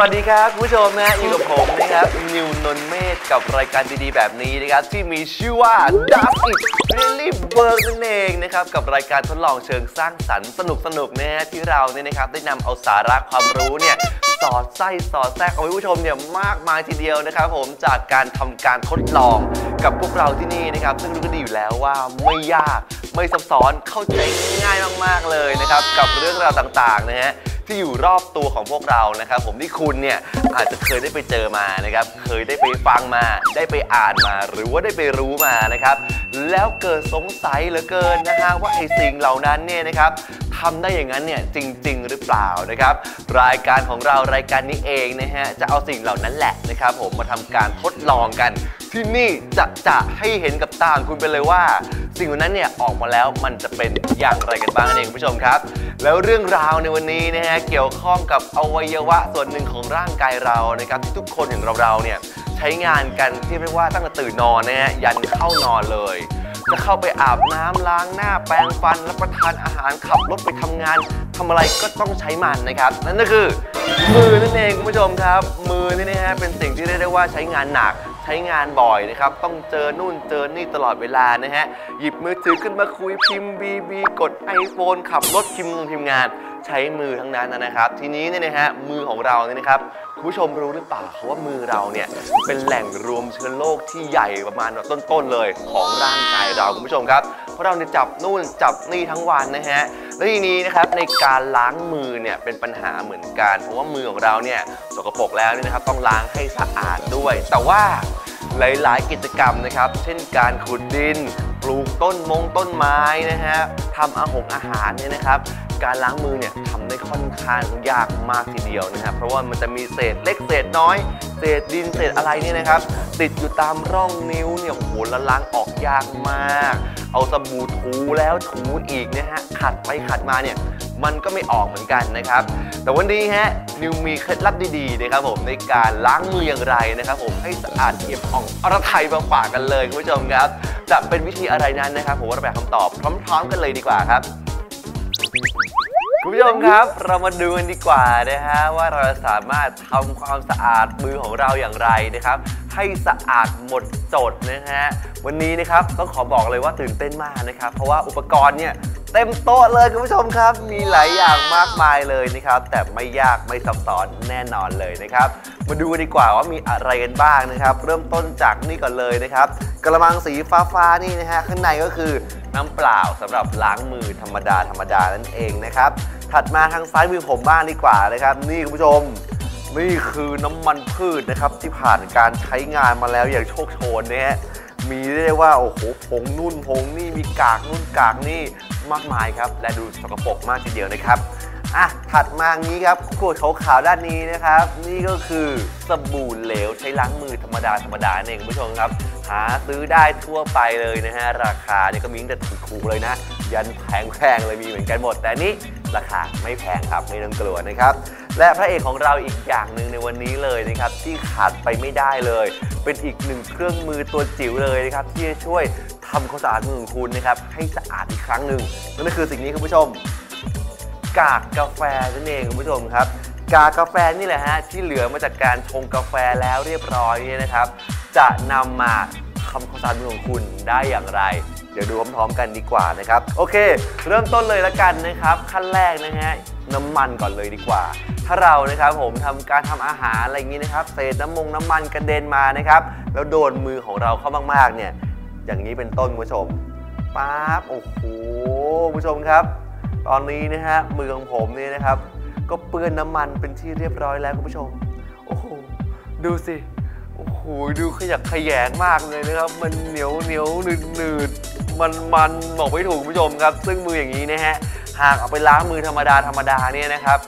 สวัสดีครับผู้ชมนะอยู่กับผมนะครับนิวนนท์เมธกับรายการดีๆแบบนี้นะครับ ที่มีชื่อว่า Dark It Really Work นั่นเองนะครับ กับรายการทดลองเชิงสร้างสรรค์สนุกๆนะฮะที่เราเนี่ยนะครับได้นำเอาสาระความรู้เนี่ยสอดไส้สอดแทรกเอาไว้ผู้ชมเนี่ยมากมายทีเดียวนะครับ ผมจากการทำการทดลองกับพวกเราที่นี่นะครับ ซึ่งรู้กันดีอยู่แล้วว่าไม่ยากไม่ซับซ้อนเข้าใจง่ายมากๆเลยนะครับ กับเรื่องราวต่างๆนะฮะ ที่อยู่รอบตัวของพวกเรานะครับ ผมที่คุณเนี่ยอาจจะเคยได้ไปเจอมานะครับ เคยได้ไปฟังมา ได้ไปอ่านมา หรือว่าได้ไปรู้มานะครับ แล้วเกิดสงสัยเหลือเกินนะฮะว่าไอ้สิ่งเหล่านั้นเนี่ยนะครับทำได้อย่างนั้นเนี่ยจริง ๆ หรือเปล่านะครับ รายการของเรารายการนี้เองนะฮะจะเอาสิ่งเหล่านั้นแหละนะครับ ผมมาทำการทดลองกัน ที่นี่จะจะให้เห็นกับตาคุณไปเลยว่า สิ่งเหล่านั้นเนี่ยออกมาแล้วมันจะเป็นอย่างไรกันบ้างนั่นเองคุณผู้ชมครับ แล้วเรื่องราวในวันนี้นะฮะเกี่ยวข้องกับอวัยวะส่วนหนึ่งของร่างกายเรานะครับที่ทุกคนอย่างเราๆเนี่ยใช้งานกันที่เรียกว่าตั้งแต่ตื่นนอนนะฮะยันเข้านอนเลย จะเข้าไปอาบน้ำล้างหน้าแปรงฟันรับประทานอาหารขับรถไปทำงานทำอะไรก็ต้องใช้มันนะครับ นั่นก็คือมือนั่นเองคุณผู้ชมครับ มือนี่นะฮะเป็นสิ่งที่เรียกได้ว่าใช้งานหนัก ช้งานบ่อยนะครับ ต้องเจอนู่นเจอนี่ตลอดเวลานะฮะ หยิบมือถือขึ้นมาคุยพิมพ์บีบีกด iPhone ขับรถพิมพ์งพิมพ์งาน ใช้มือทั้งนั้นนะครับ ทีนี้เนี่ยนะฮะมือของเราเนี่ยนะครับคุณผู้ชมรู้หรือเปล่าเขาว่ามือเราเนี่ยเป็นแหล่งรวมเชื้อโรคที่ใหญ่ประมาณต้นๆเลยของร่างกายเราคุณผู้ชมครับ เพราะเราเนี่ยจับนู่นจับนี่ทั้งวันนะฮะและทีนี้นะครับในการล้างมือเนี่ยเป็นปัญหาเหมือนกันเพราะว่ามือของเราเนี่ยสกปรกแล้วเนี่ยนะครับต้องล้างให้สะอาดด้วย แต่ว่า หลาย ๆ กิจกรรมนะครับ เช่นการขุดดิน ปลูกต้นมงต้นไม้นะฮะทำอาหงอาหารเนี่ยนะครับ การล้างมือเนี่ยทำได้ค่อนข้างยากมากทีเดียวนะครับ เพราะว่ามันจะมีเศษเล็กเศษน้อย เศษดินเศษอะไรเนี่ยนะครับ ติดอยู่ตามร่องนิ้วเนี่ยโอ้โหล้วล้างออกยากมาก เอาสบู่ถูแล้วถูอีกนะฮะขัดไปขัดมาเนี่ยมันก็ไม่ออกเหมือนกันนะครับ แต่วันนี้ฮะนิวมีเคล็ดลับดีๆนะครับผมในการล้างมืออย่างไรนะครับผมให้สะอาดเอี่ยมอ่องอรไทยมาฝากกันเลยคุณผู้ชมครับ จะเป็นวิธีอะไรนั้นนะครับผมเราไปคำตอบพร้อมๆกันเลยดีกว่าครับคุณผู้ชมครับเรามาดูกันดีกว่านะฮะว่าเราจะสามารถทำความสะอาดมือของเราอย่างไรนะครับ ให้สะอาดหมดจดนะฮะวันนี้นะครับต้องขอบอกเลยว่าตื่นเต้นมากนะครับ เพราะว่าอุปกรณ์เนี่ย เต็มโต๊ะเลยคุณผู้ชมครับ มีหลายอย่างมากมายเลยนะครับ แต่ไม่ยากไม่ซับซ้อนแน่นอนเลยนะครับ มาดูกันดีกว่าว่ามีอะไรกันบ้างนะครับ เริ่มต้นจากนี่ก่อนเลยนะครับกระมังสีฟ้าๆนี่นะฮะข้างในก็คือน้ำเปล่าสำหรับล้างมือธรรมดาธรรมดานั่นเองนะครับถัดมาทางซ้ายมือผมบ้างดีกว่านะครับ นี่คุณผู้ชมนี่คือน้ำมันพืชนะครับที่ผ่านการใช้งานมาแล้วอย่างโชคโชนเนะฮะ มีเรียกว่าโอ้โหผงนุ่นผงนี่มีกากนุ่นกากนี่มากมายครับ และดูสกปรกมากทีเดียวนะครับอะถัดมางี้ครับขวดขาวๆด้านนี้นะครับ นี่ก็คือสบู่เหลวใช้ล้างมือธรรมดาธรรมดาเองคุณผู้ชมครับ หาซื้อได้ทั่วไปเลยนะฮะราคาเนี่ยก็มีตั้งแต่ถูกๆเลยนะ ยันแพงๆเลยมีเหมือนกันหมด แต่นี่ราคาไม่แพงครับไม่ต้องกลัวนะครับ และพระเอกของเราอีกอย่างหนึ่งในวันนี้เลยนะครับ ที่ขาดไปไม่ได้เลย เป็นอีกหนึ่งเครื่องมือตัวจิ๋วเลยนะครับ ที่จะช่วยทำความสะอาดมือของคุณนะครับ ให้สะอาดอีกครั้งหนึ่งนั่นก็คือสิ่งนี้คุณผู้ชม กากกาแฟนั่นเองคุณผู้ชมครับ กากกาแฟนี่แหละฮะที่เหลือมาจากการชงกาแฟแล้วเรียบร้อยเนี่ยนะครับ จะนำมาทำความสะอาดมือของคุณได้อย่างไร ดี๋ยวดูพร้อมๆกันดีกว่านะครับ โอเค เริ่มต้นเลยละกันนะครับ ขั้นแรกนะฮะน้ำมันก่อนเลยดีกว่า ถ้าเรานะครับผมทำการทำอาหารอะไรอย่างนี้นะครับเศษน้ำมงน้ำมันกระเด็นมานะครับ แล้วโดนมือของเราเข้ามากๆเนี่ย อย่างนี้เป็นต้นคุณผู้ชมป๊าบโอ้โหคุณผู้ชมครับ ตอนนี้นะฮะมือของผมเนี่ยนะครับ ก็เปื้อนน้ำมันเป็นที่เรียบร้อยแล้วคุณผู้ชม โอ้โหดูสิโอ้โหดูขยักขยงมากเลยนะครับ มันเหนียวเหนียวหนืดหนืด มันมันบอกไม่ถูกคุณผู้ชมครับ ซึ่งมืออย่างนี้นะฮะหากเอาไปล้างมือธรรมดาธรรมดาเนี่ยนะครับ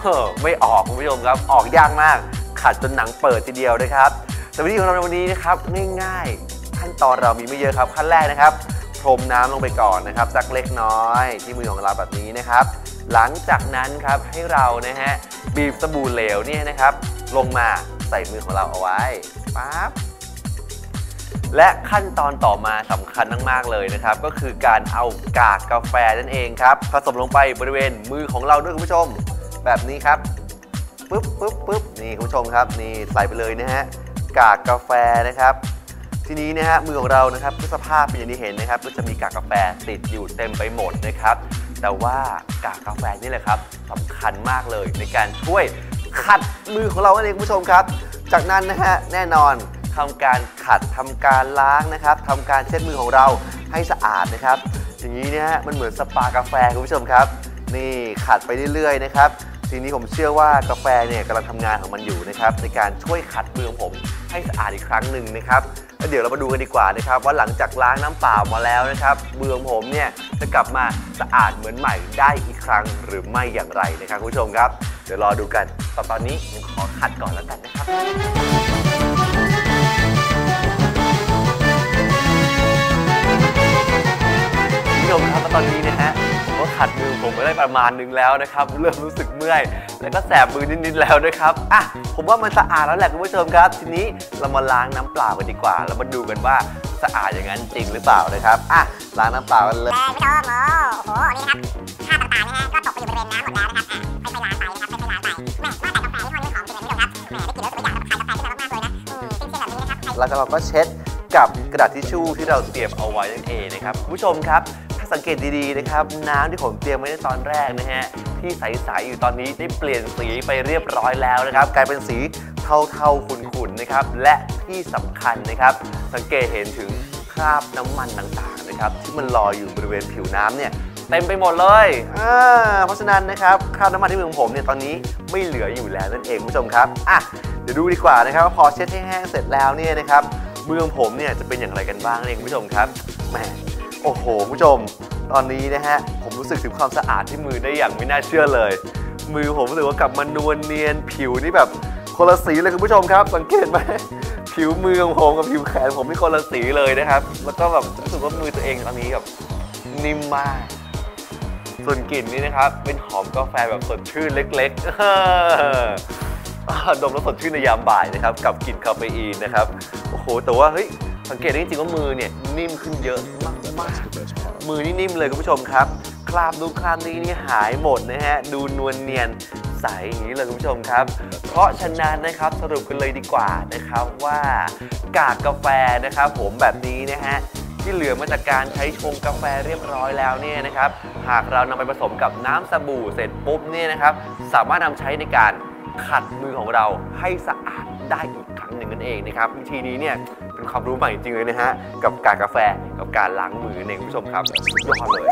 เฮ้อไม่ออกคุณผู้ชมครับ ออกยากมาก ขัดจนหนังเปิดทีเดียวนะครับแต่วิธีของเราในวันนี้นะครับง่ายๆขั้นตอนเรามีไม่เยอะครับ ขั้นแรกนะครับพรมน้ำลงไปก่อนนะครับสักเล็กน้อย ที่มือของเราแบบนี้นะครับ หลังจากนั้นครับให้เรานะฮะบีบสบู่เหลวเนี่ยนะครับ ลงมาใส่มือของเราเอาไว้ปั๊บ และขั้นตอนต่อมาสำคัญมากๆเลยนะครับ ก็คือการเอากากกาแฟนั่นเองครับผสมลงไปบริเวณมือของเราด้วยคุณผู้ชม แบบนี้ครับปึ๊บปึ๊บปึ๊บนี่คุณผู้ชมครับนี่ใส่ไปเลยนะฮะกากกาแฟนะครับ ทีนี้นะฮะมือของเรานะครับก็สภาพเป็นอย่างที่เห็นนะครับ ก็จะมีกากกาแฟติดอยู่เต็มไปหมดนะครับ แต่ว่ากากกาแฟนี่แหละครับสำคัญมากเลยในการช่วยขัดมือของเราเองคุณผู้ชมครับ จากนั้นนะฮะแน่นอน ทำการขัดทำการล้างนะครับทำการเช็ดมือของเราให้สะอาดนะครับ อย่างนี้เนี่ยมันเหมือนสปากาแฟคุณผู้ชมครับ นี่ขัดไปเรื่อยๆนะครับทีนี้ผมเชื่อว่ากาแฟเนี่ยกำลังทำงานของมันอยู่นะครับในการช่วยขัดมือของผมให้สะอาดอีกครั้งหนึ่งนะครับแล้วเดี๋ยวเรามาดูกันดีกว่านะครับว่าหลังจากล้างน้ำเปล่ามาแล้วนะครับมือของผมเนี่ยจะกลับมาสะอาดเหมือนใหม่ได้อีกครั้งหรือไม่อย่างไรนะครับคุณผู้ชมครับ เดี๋ยวรอดูกันตอนนี้ผมขอขัดก่อนแล้วกันนะครับ ชมครับตอนนี้นะฮะผมก็ขัดมือผมไปได้ประมาณนึงแล้วนะครับ เริ่มรู้สึกเมื่อย แล้วก็แสบมือนิดๆแล้วนะครับอะผมว่ามันสะอาดแล้วแหละคุณผู้ชมครับ ทีนี้เรามาล้างน้ำเปล่ากันดีกว่า แล้วมาดูกันว่าสะอาดอย่างนั้นจริงหรือเปล่านะครับอะล้างน้ำเปล่ากันเลยคุณผู้ชมโอ้โหนี่นะครับคราต่างๆนะฮะก็ตกไปอยู่บริเวณน้ำหมดแล้วนะครับอะค่อยๆล้างไปนะครับค่อยๆล้างไปแหมว่าแต่กาแฟที่ห้องนี้หอมจริงเลยคุณผู้ชมครับแหมได้กินแล้วรู้สึกว่าอยากรับประทานกาแฟขึ้นมามากๆเลยนะอืมเส้นๆแบบนี้นะครับแล้วก็เราก็เช็ดกับกระดาษทิชชู่ที่เราเตรียมเอาไว้นั่นเองนะครับคุณผู้ชมครับ สังเกตดีๆนะครับ น้ำที่ผมเตรียมไว้ในตอนแรกนะฮะที่ใสๆอยู่ตอนนี้ได้เปลี่ยนสีไปเรียบร้อยแล้วนะครับ กลายเป็นสีเทาๆขุ่นๆนะครับ และที่สำคัญนะครับ สังเกตเห็นถึงคราบน้ำมันต่างๆนะครับที่มันลอยอยู่บริเวณผิวน้ำเนี่ยเต็มไปหมดเลยอ่าเพราะฉะนั้นนะครับคราบน้ำมันที่มือของผมเนี่ยตอนนี้ไม่เหลืออยู่แล้วนั่นเองคุณผู้ชมครับอะเดี๋ยวดูดีกว่านะครับว่าพอเช็ดให้แห้งเสร็จแล้วเนี่ยนะครับมือของผมเนี่ยจะเป็นอย่างไรกันบ้างนั่นเองคุณผู้ชมครับแหม โอ้โหคุณผู้ชม ตอนนี้นะฮะ ผมรู้สึกถึงความสะอาดที่มือได้อย่างไม่น่าเชื่อเลย มือผมรู้สึกว่ากลับมานวลเนียนผิวนี่แบบคนละสีเลยคุณผู้ชมครับ สังเกตไหมผิวมือของผมกับผิวแขนผมนี่คนละสีเลยนะครับ แล้วก็แบบรู้สึกว่ามือตัวเองตอนนี้แบบนิ่มมาก ส่วนกลิ่นนี่นะครับ เป็นหอมกาแฟแบบสดชื่นเล็กๆดมแล้วสดชื่นในยามบ่ายนะครับ กับกลิ่นคาเฟอีนนะครับ โอ้โห แต่ว่าเฮ้ยสังเกตได้จริงว่ามือเนี่ยนิ่มขึ้นเยอะมาก มือนี่นิ่มเลยคุณผู้ชมครับ คราบดูคราบนี้นี่หายหมดนะฮะ ดูนวลเนียนใสอย่างนี้เลยคุณผู้ชมครับ เพราะฉะนั้นนะครับสรุปกันเลยดีกว่านะครับว่ากากกาแฟนะครับ ผมแบบนี้นะฮะที่เหลือมาจากการใช้ชงกาแฟเรียบร้อยแล้วเนี่ยนะครับ หากเรานำไปผสมกับน้ำสบู่เสร็จปุ๊บเนี่ยนะครับ สามารถนำใช้ในการขัดมือของเราให้สะอาด ได้อีกครั้งหนึ่งนั่นเองนะครับวิธีนี้เนี่ยเป็นความรู้ใหม่จริงเลยนะฮะกับการกาแฟกับการล้างมือนั่นเองคุณผู้ชมครับยอดเลย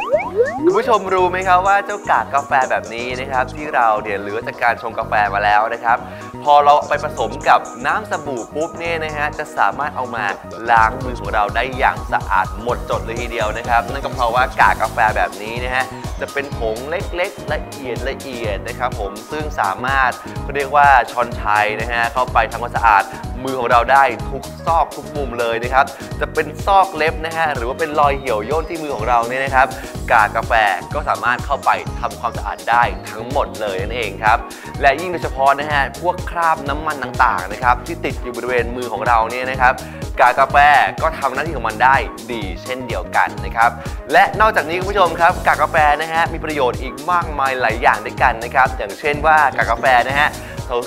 คุณผู้ชมรู้ไหมครับว่าเจ้ากากกาแฟแบบนี้นะครับ ที่เราเดี๋ยวเหลือจากการชงกาแฟมาแล้วนะครับ พอเราไปผสมกับน้ำสบู่ปุ๊บเนี่ยนะฮะจะสามารถเอามาล้างมือของเราได้อย่างสะอาดหมดจดเลยทีเดียวนะครับ นั่นก็เพราะว่ากากกาแฟแบบนี้นะฮะจะเป็นผงเล็กๆ ละเอียดละเอียดนะครับผมซึ่งสามารถเขาเรียกว่าช้อนชัยนะฮะเข้าไปทำความสะอาด มือของเราได้ทุกซอกทุกมุมเลยนะครับ จะเป็นซอกเล็บนะฮะหรือว่าเป็นรอยเหี่ยวย่นที่มือของเราเนี่ยนะครับ กากกาแฟก็สามารถเข้าไปทำความสะอาดได้ทั้งหมดเลยนั่นเองครับและยิ่งโดยเฉพาะนะฮะพวกคราบน้ำมันต่างๆนะครับที่ติดอยู่บริเวณมือของเราเนี่ยนะครับ กากาแฟก็ทำหน้าที่ของมันได้ดีเช่นเดียวกันนะครับและนอกจากนี้คุณผู้ชมครับกากาแฟนะฮะมีประโยชน์อีกมากมายหลายอย่างด้วยกันนะครับอย่างเช่นว่ากากาแฟนะฮะ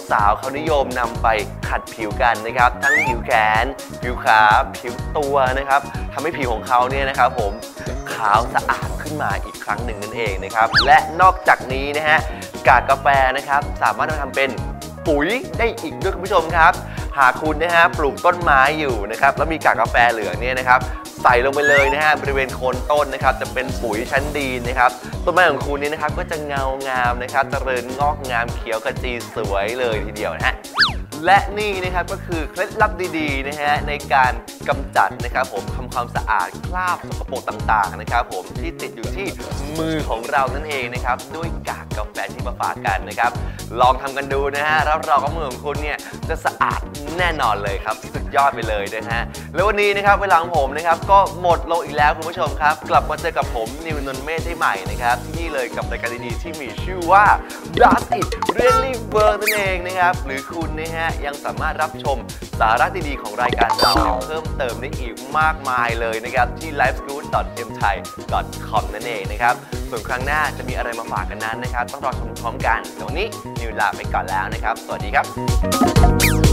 สาวๆเขานิยมนำไปขัดผิวกันนะครับ ทั้งผิวแขน ผิวขา ผิวตัวนะครับทำให้ผิวของเขาเนี่ยนะครับผมขาวสะอาดขึ้นมาอีกครั้งหนึ่งนั่นเองนะครับ และนอกจากนี้นะฮะกากกาแฟนะครับ สามารถมาทำเป็น ปุ๋ยได้อีกด้วยคุณผู้ชมครับ หากคุณนะฮะปลูกต้นไม้อยู่นะครับแล้วมีกากกาแฟเหลืองเนี่ยนะครับใส่ลงไปเลยนะฮะบริเวณโคนต้นนะครับจะเป็นปุ๋ยชั้นดีนะครับต้นไม้ของคุณเนี่ยนะครับก็จะเงางามนะครับเจริญงอกงามเขียวกระจีสวยเลยทีเดียวนะฮะและนี่นะครับก็คือเคล็ดลับดีๆนะฮะในการกำจัดนะครับผมทำความสะอาดคราบสกปรกต่างๆนะครับผมที่ติดอยู่ที่มือของเรานั่นเองนะครับด้วยกาก กาแฟที่มาฝากกันนะครับ ลองทำกันดูนะฮะรับรองว่ามือของคุณเนี่ยจะสะอาดแน่นอนเลยครับ สุดยอดไปเลยนะฮะแล้ววันนี้นะครับเวลาของผมนะครับก็หมดลงอีกแล้วคุณผู้ชมครับ กลับมาเจอกับผมนิวนนท์เมธได้ใหม่นะครับที่นี่เลยกับรายการดีๆที่มีชื่อว่า Does It Really Work นั่นเองนะครับหรือคุณนะฮะยังสามารถรับชมสาระดีๆของรายการเราเนี่ยเพิ่มเติมได้อีกมากมายเลยนะครับที่ liveschool.mthai.com นั่นเองนะครับ ส่วนครั้งหน้าจะมีอะไรมาฝากกันนั้นนะครับ ต้องรอชมพร้อมกันเดี๋ยววันนี้นิวลาไปก่อนแล้วนะครับ สวัสดีครับ